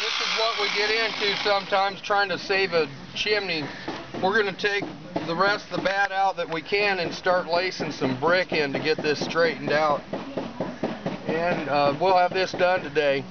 This is what we get into sometimes trying to save a chimney. We're going to take the rest of the bat out that we can and start lacing some brick in to get this straightened out. And uh, we'll have this done today.